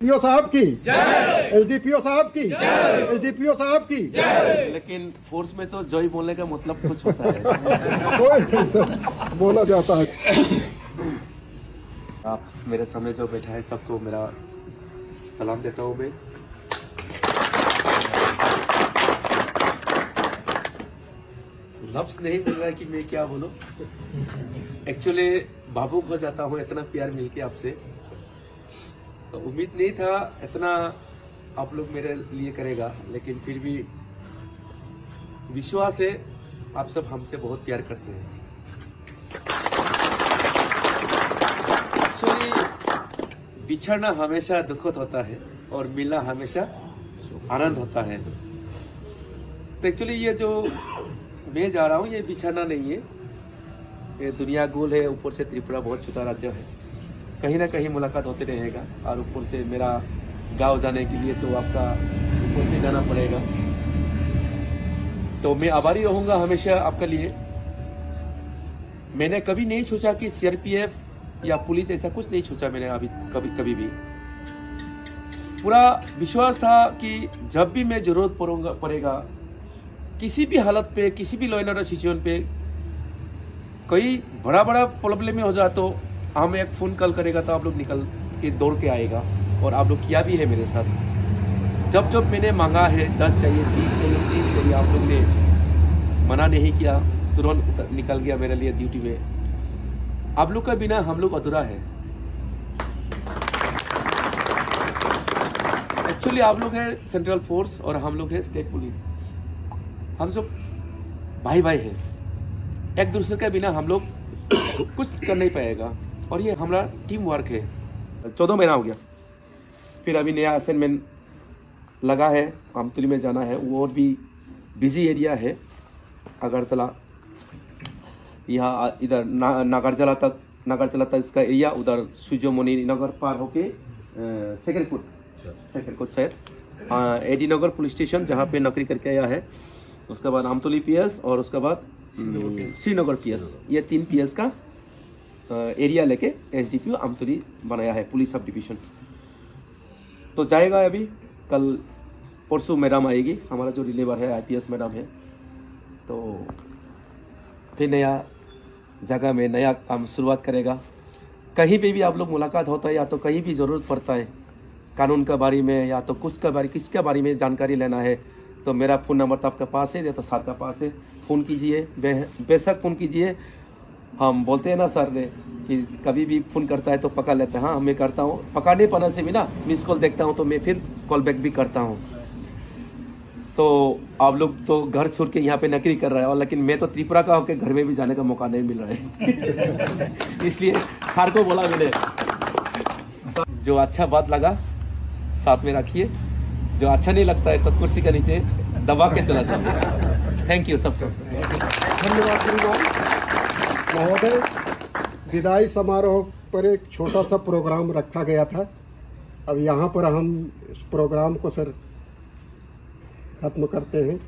PO साहब की। SDPO साहब की। एसडीपीओ साहब की। लेकिन फोर्स में तो जय बोलने का मतलब कुछ होता है। कोई टेंशन बोला जाता है। आप मेरे सामने जो बैठा है सबको मेरा सलाम देता हूँ मैं। लफ्ज नहीं मिल रहा है कि मैं क्या बोलूँ। एक्चुअली बाबू को जाता हूँ इतना प्यार मिलके आपसे। तो उम्मीद नहीं था इतना आप लोग मेरे लिए करेगा, लेकिन फिर भी विश्वास है, आप सब हमसे बहुत प्यार करते हैं। एक्चुअली बिछड़ना हमेशा दुखद होता है और मिलना हमेशा आनंद होता है। तो एक्चुअली ये जो मैं जा रहा हूँ, ये बिछड़ना नहीं है। ये दुनिया गोल है, ऊपर से त्रिपुरा बहुत छोटा राज्य है। कहीं ना कहीं मुलाकात होते रहेगा और ऊपर से मेरा गाँव जाने के लिए तो आपका ऊपर से जाना पड़ेगा। तो मैं आभारी रहूँगा हमेशा आपके लिए। मैंने कभी नहीं सोचा कि सीआरपीएफ या पुलिस ऐसा कुछ नहीं सोचा मैंने अभी कभी कभी भी। पूरा विश्वास था कि जब भी मैं ज़रूरत पड़ूँगा, पड़ेगा, किसी भी हालत पे, किसी भी लॉ एंड ऑर्डर सिचुएशन पे, कोई बड़ा बड़ा प्रॉब्लम हो जाए तो हम एक फ़ोन कॉल करेगा तो आप लोग निकल के दौड़ के आएगा और आप लोग किया भी है मेरे साथ। जब जब मैंने मांगा है, दस चाहिए, बीस चाहिए, तीस चाहिए, आप लोग ने मना नहीं किया, तुरंत निकल गया मेरे लिए ड्यूटी में। आप लोग का बिना हम लोग अधूरा है। एक्चुअली आप लोग हैं सेंट्रल फोर्स और हम लोग हैं स्टेट पुलिस हम सब भाई भाई हैं। एक दूसरे के बिना हम लोग कुछ कर नहीं पाएगा। और ये हमारा टीम वर्क है। चौदह महीना हो गया। फिर अभी नया असाइनमेंट लगा है आमतुली में जाना है। वो और भी बिज़ी एरिया है अगरतला। यहाँ इधर ना, नागरजला तक नागरजला तक इसका एरिया उधर सूर्यमणि नगर पार होके सेकेंड फुट शायद एडी नगर पुलिस स्टेशन जहाँ पे नौकरी करके आया है। उसके बाद आमतुली पीएस और उसके बाद श्रीनगर पीएस ये तीन पीएस का एरिया लेके एसडीपीओ आमतुली बनाया है पुलिस सब डिवीज़न तो जाएगा अभी, कल परसों मैडम आएगी, हमारा जो रिलेवर है आईपीएस मैडम है। तो फिर नया जगह में नया काम शुरुआत करेगा। कहीं पे भी आप लोग मुलाकात होता है, या तो कहीं भी ज़रूरत पड़ता है, कानून के बारे में, या तो कुछ के बारे, किसके बारे में जानकारी लेना है तो मेरा फ़ोन नंबर तो आपके पास है, या तो सर का पास है फ़ोन कीजिए बेशक फ़ोन कीजिए। हम बोलते हैं ना सर ने कि कभी भी फ़ोन करता है तो पकड़ लेते हैं। हाँ मैं करता हूँ। पकड़ नहीं पाने से भी ना मिस कॉल देखता हूँ तो मैं फिर कॉल बैक भी करता हूँ। तो आप लोग तो घर छोड़ के यहाँ पे नौकरी कर रहे हैं और लेकिन मैं तो त्रिपुरा का होकर घर में भी जाने का मौका नहीं मिल रहा है। इसलिए सर को बोला मैंने, जो अच्छा बात लगा, साथ में रखिए। जो अच्छा नहीं लगता है तो कुर्सी के नीचे दबा के चला जाइए। थैंक यू सबको। धन्यवाद महोदय, विदाई समारोह पर एक छोटा सा प्रोग्राम रखा गया था। अब यहाँ पर हम इस प्रोग्राम को सर खत्म करते हैं।